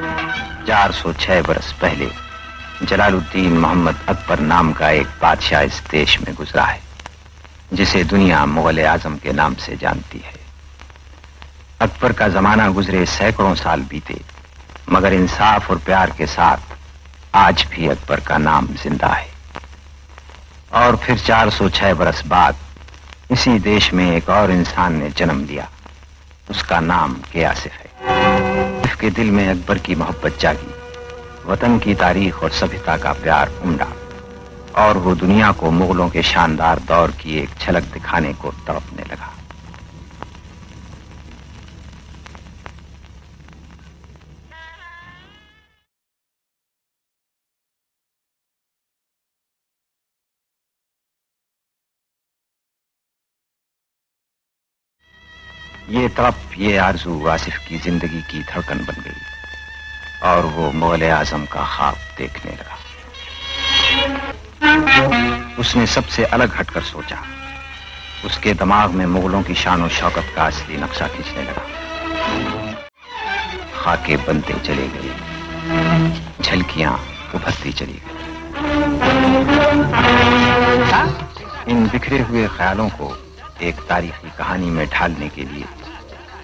406 बरस पहले जलालुद्दीन मोहम्मद अकबर नाम का एक बादशाह इस देश में गुजरा है, जिसे दुनिया मुगल आज़म के नाम से जानती है। अकबर का जमाना गुजरे सैकड़ों साल बीते, मगर इंसाफ और प्यार के साथ आज भी अकबर का नाम ज़िंदा है। और फिर 406 बरस बाद इसी देश में एक और इंसान ने जन्म लिया, उसका नाम के आसिफ है। उसके दिल में अकबर की मोहब्बत जागी। वतन की तारीख और सभ्यता का प्यार उमड़ा और वो दुनिया को मुगलों के शानदार दौर की एक झलक दिखाने को तड़पने लगा। ये तड़प, ये आरज़ू आसिफ की ज़िंदगी की धड़कन बन गई और वो मुगल आज़म का ख्वाब देखने लगा। उसने सबसे अलग हटकर सोचा। उसके दिमाग में मुगलों की शान और शौकत का असली नक्शा खींचने लगा। खाके बनते चले गए। झलकियाँ उभरती चली गई। इन बिखरे हुए ख्यालों को एक तारीखी कहानी में ढालने के लिए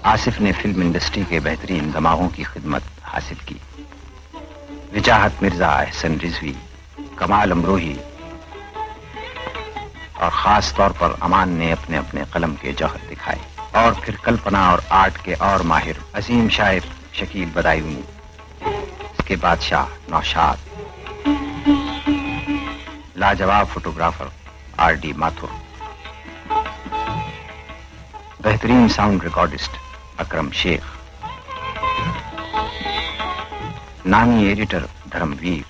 आसिफ ने फ़िल्म इंडस्ट्री के बेहतरीन दिमागों की खिदमत हासिल की। विजाहत मिर्ज़ा एहसन रिजवी, कमाल अमरोही, और खास तौर पर अमान ने अपने अपने कलम के जौहर दिखाए। और फिर कल्पना और आर्ट के और माहिर अजीम शायर शकील बदायूनी, इसके बादशाह नौशाद, लाजवाब फोटोग्राफर आर डी माथुर, बेहतरीन साउंड रिकॉर्डिस्ट अकरम शेख। नामी editor Dharamvir.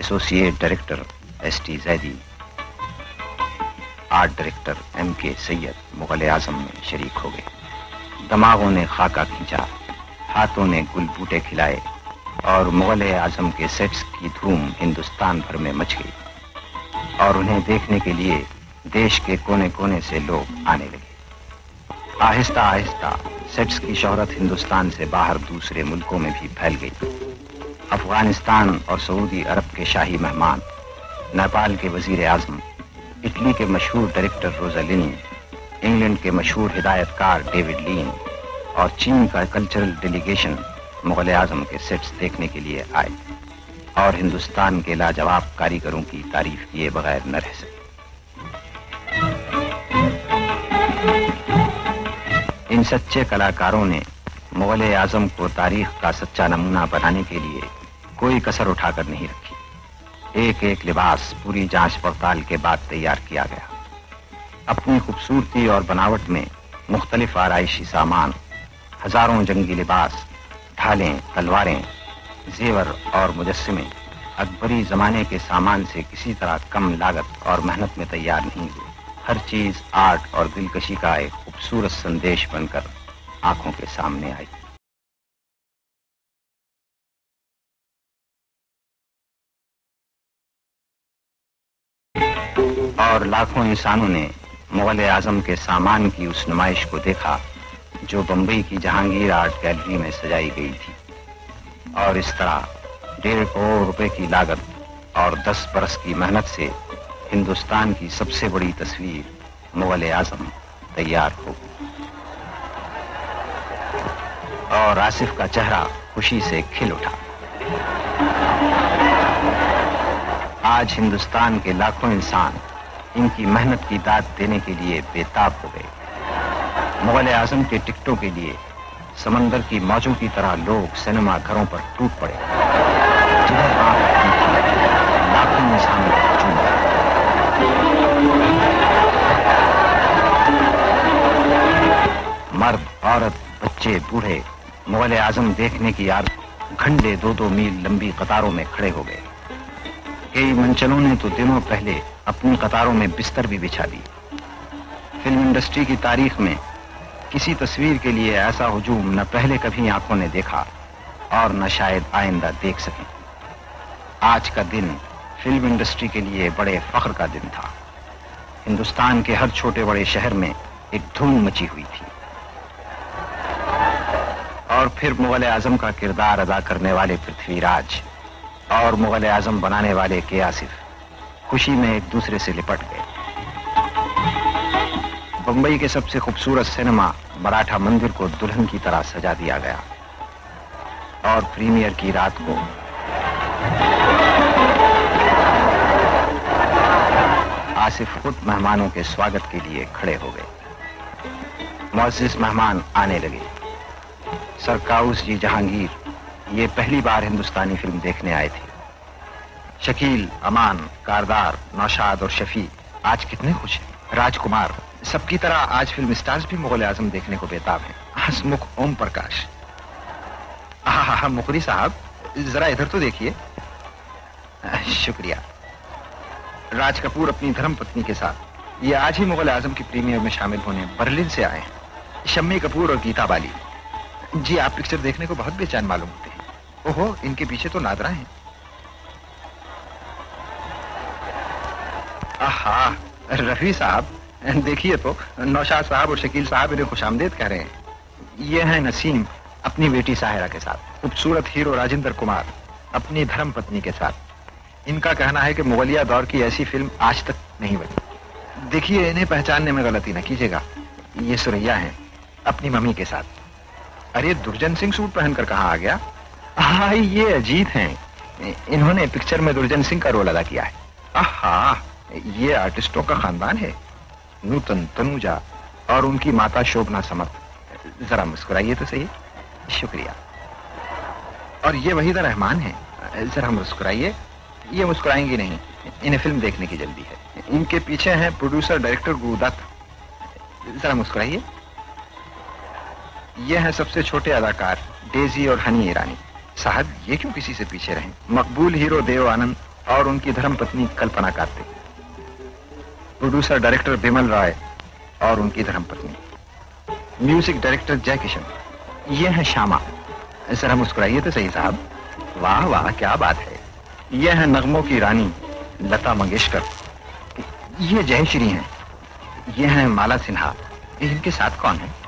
Associate director S T Zaidi. Art director M K Syed Mughal आज़म में शरीक हो गए। दमागों ने खाका खींचा, हाथों ने गुल बूटे खिलाए और मुगल आज़म के सेट्स की धूम हिंदुस्तान भर में मच गई। और उन्हें देखने के लिए देश के कोने कोने से लोग आने लगे। आहिस्ता आहिस्ता, सेट्स की शोहरत हिंदुस्तान से बाहर दूसरे मुल्कों में भी फैल गई। अफ़गानिस्तान और सऊदी अरब के शाही मेहमान, नेपाल के वज़ीर आज़म इटली के मशहूर डायरेक्टर रोजालिनी, इंग्लैंड के मशहूर हिदायतकार डेविड लीन और चीन का कल्चरल डेलीगेशन मुगल आज़म के सेट्स देखने के लिए आए और हिंदुस्तान के लाजवाब कारीगरों की तारीफ़ किए बगैर न रह सके। इन सच्चे कलाकारों ने मुगल आज़म को तारीख का सच्चा नमूना बनाने के लिए कोई कसर उठाकर नहीं रखी। एक एक लिबास पूरी जाँच पड़ताल के बाद तैयार किया गया। अपनी खूबसूरती और बनावट में मुख्तलिफ़ आरइशी सामान, हज़ारों जंगी लिबास, ढालें, तलवारें, जेवर और मुजस्मे अकबरी जमाने के सामान से किसी तरह कम लागत और मेहनत में तैयार नहीं हुए। हर चीज़ आर्ट और दिलकशी का एक खूबसूरत संदेश बनकर आँखों के सामने आई। और लाखों इंसानों ने मुगल आज़म के सामान की उस नुमाइश को देखा, जो बंबई की जहांगीर आर्ट गैलरी में सजाई गई थी। और इस तरह डेढ़ करोड़ रुपए की लागत और दस बरस की मेहनत से हिंदुस्तान की सबसे बड़ी तस्वीर मुगल आज़म तैयार हो। और आसिफ का चेहरा खुशी से खिल उठा। आज हिंदुस्तान के लाखों इंसान इनकी मेहनत की दाद देने के लिए बेताब हो गए। मुगल आज़म के टिकटों के लिए समंदर की मौजों की तरह लोग सिनेमा घरों पर टूट पड़े। लाखों इंसान मर्द, औरत, बच्चे, बूढ़े, मुगल आज़म देखने की याद घंटे दो दो मील लंबी कतारों में खड़े हो गए। कई मंचलों ने तो दिनों पहले अपनी कतारों में बिस्तर भी बिछा दी। फ़िल्म इंडस्ट्री की तारीख में किसी तस्वीर के लिए ऐसा हजूम न पहले कभी आँखों ने देखा और न शायद आइंदा देख सके। आज का दिन फ़िल्म इंडस्ट्री के लिए बड़े फख्र का दिन था। हिंदुस्तान के हर छोटे बड़े शहर में एक धूम मची हुई थी। और फिर मुगल आज़म का किरदार अदा करने वाले पृथ्वीराज और मुगल आज़म बनाने वाले के आसिफ खुशी में एक दूसरे से लिपट गए। बंबई के सबसे खूबसूरत सिनेमा मराठा मंदिर को दुल्हन की तरह सजा दिया गया और प्रीमियर की रात को आसिफ खुद मेहमानों के स्वागत के लिए खड़े हो गए। मोजिस मेहमान आने लगे। सरकाउस जी जहांगीर, ये पहली बार हिंदुस्तानी फ़िल्म देखने आए थे। शकील, अमान, कारदार, नौशाद और शफी, आज कितने खुश हैं। राजकुमार, सबकी तरह आज फ़िल्म स्टार्स भी मुगल आज़म देखने को बेताब हैं। हसमुख ओम प्रकाश। हाँ मुखरी साहब, जरा इधर तो देखिए। शुक्रिया। राज कपूर अपनी धर्म पत्नी के साथ, ये आज ही मुगल आज़म की प्रीमियर में शामिल होने बर्लिन से आए हैं। शम्मी कपूर और गीता बाली। जी, आप पिक्चर देखने को बहुत बेचैन मालूम होते हैं। ओहो, इनके पीछे तो नादरा है। आहा, रफी साहब, देखिए तो नौशाद साहब और शकील साहब इन्हें खुश आमदेद कह रहे हैं। ये हैं नसीम, अपनी बेटी साहिरा के साथ, खूबसूरत हीरो राजेंद्र कुमार, अपनी धर्म पत्नी के साथ। इनका कहना है कि मुगलिया दौर की ऐसी फ़िल्म आज तक नहीं बनी। देखिए, इन्हें पहचानने में गलती न कीजिएगा। ये सुरैया हैं, अपनी मम्मी के साथ। अरे, दुर्जन सिंह सूट पहनकर कहा आ गया? हाँ ये अजीत हैं। इन्होंने पिक्चर में दुर्जन सिंह का रोल अदा किया है। आहा, ये आर्टिस्टों का खानदान है। नूतन तनुजा और उनकी माता शोभना समर्थ। जरा मुस्कुराइए तो सही। शुक्रिया। और ये वहीदा रहमान है। जरा मुस्कुराइए। ये मुस्कुराएँगी नहीं। इन्हें फ़िल्म देखने की जल्दी है। इनके पीछे हैं प्रोड्यूसर डायरेक्टर गुरुदत्त। जरा मुस्कुराइए। ये हैं सबसे छोटे अदाकार, डेजी और हनी ईरानी। साहब, ये क्यों किसी से पीछे रहे? मकबूल हीरो देव आनंद और उनकी धर्म पत्नी कल्पना कार्तिक। प्रोड्यूसर डायरेक्टर बिमल राय और उनकी धर्म पत्नी म्यूज़िक डायरेक्टर जय किशन। ये है श्यामा। जरा मुस्कुराइए तो सही, साहब। वाह वाह, क्या बात है। ये है नगमों की रानी, लता मंगेशकर। ये जयश्री हैं। ये हैं माला सिन्हा। इनके साथ कौन है?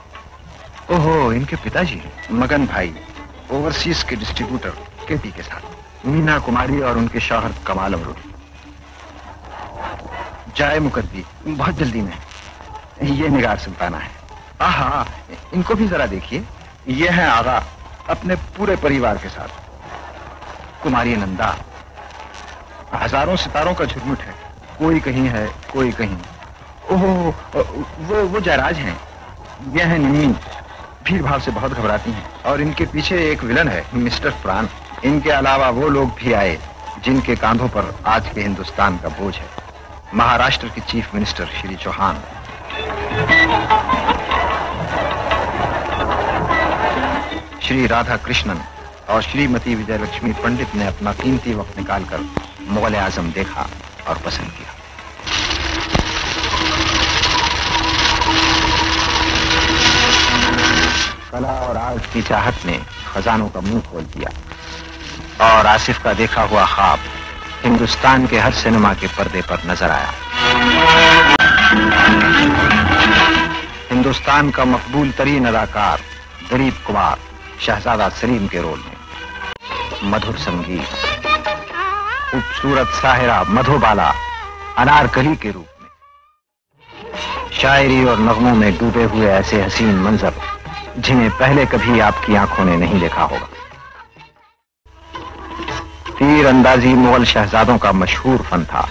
ओहो, इनके पिताजी। मगन भाई, ओवरसीज के डिस्ट्रीब्यूटर केपी के साथ। मीना कुमारी और उनके शौहर कमाल अमरूद जाए मुकद्दी बहुत जल्दी में। ये निगार सुल्ताना है। आहा, इनको भी जरा देखिए। ये है आगा अपने पूरे परिवार के साथ। कुमारी नंदा, हज़ारों सितारों का झुरमुट है। कोई कहीं है, कोई कहीं। ओहो, वो वो जयराज हैं। यह है निम्मी भीड़ भाव से बहुत घबराती हैं और इनके पीछे एक विलन है, मिस्टर प्राण इनके अलावा वो लोग भी आए, जिनके कांधों पर आज के हिंदुस्तान का बोझ है। महाराष्ट्र के चीफ मिनिस्टर श्री चौहान। श्री राधा कृष्णन और श्रीमती विजयलक्ष्मी पंडित ने अपना कीमती वक्त निकालकर मुगल आज़म देखा और पसंद किया। कला और आर्ट की चाहत ने खजानों का मुँह खोल दिया और आसिफ का देखा हुआ ख्वाब हिंदुस्तान के हर सिनेमा के पर्दे पर नज़र आया। हिंदुस्तान का मकबूल तरीन अदाकार दिलीप कुमार शहजादा सलीम के रोल में। मधुर संगीत, खूबसूरत साहिरा मधुबाला अनारकली के रूप में। शायरी और नगमों में डूबे हुए ऐसे हसीन मंजर जिन्हें पहले कभी आपकी आँखों ने नहीं देखा होगा। तीर अंदाजी मुगल शहजादों का मशहूर फन था।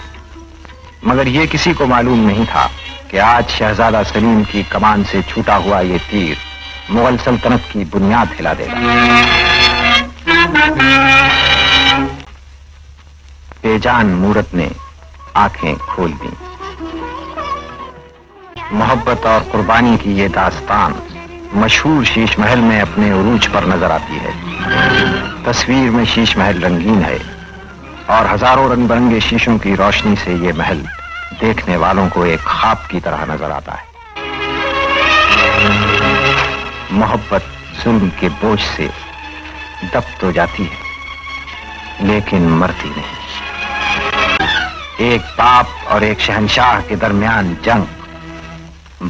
मगर यह किसी को मालूम नहीं था कि आज शहजादा सलीम की कमान से छूटा हुआ यह तीर मुगल सल्तनत की बुनियाद हिला देगा। बेजान मूरत ने आँखें खोल दी। मोहब्बत और कुर्बानी की ये दास्तान मशहूर शीश महल में अपने उरूज पर नज़र आती है। तस्वीर में शीश महल रंगीन है और हज़ारों रंग बिरंगे शीशों की रोशनी से ये महल देखने वालों को एक खाब की तरह नज़र आता है। मोहब्बत जुल्म के बोझ से दब तो जाती है, लेकिन मरती नहीं। एक बाप और एक शहनशाह के दरमियान जंग,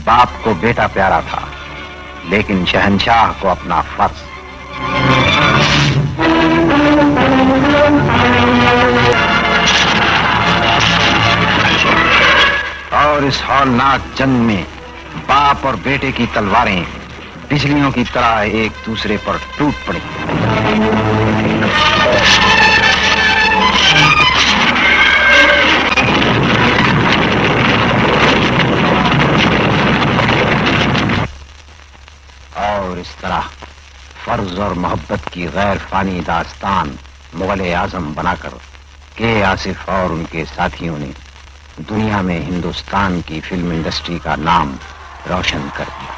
बाप को बेटा प्यारा था। लेकिन शहनशाह को अपना फ़र्ज़। और इस हौलनाक जंग में बाप और बेटे की तलवारें बिजलियों की तरह एक दूसरे पर टूट पड़ी। इस तरह फ़र्ज़ और मोहब्बत की गैर फानी दास्तान मुगल आज़म बनाकर के आसिफ और उनके साथियों ने दुनिया में हिंदुस्तान की फ़िल्म इंडस्ट्री का नाम रोशन कर दिया।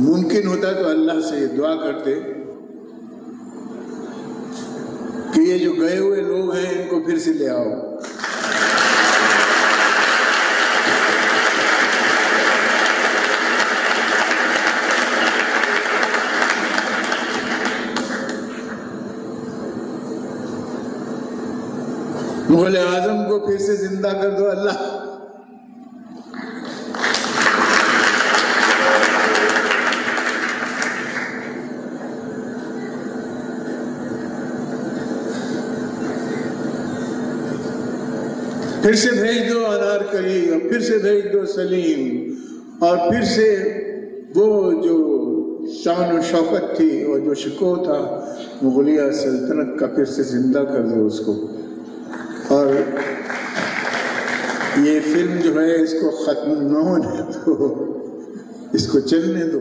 मुमकिन होता तो अल्लाह से दुआ करते कि ये जो गए हुए लोग हैं, इनको फिर से ले आओ। मुगल आज़म को फिर से ज़िंदा कर दो अल्लाह। फिर से भेज दो अनारकली और फिर से भेज दो सलीम। और फिर से वो जो शान और शौकत थी और जो शिको था, मुगलिया सल्तनत का फिर से ज़िंदा कर दो उसको। और ये फ़िल्म जो है, इसको ख़त्म न होने दो, इसको चलने दो।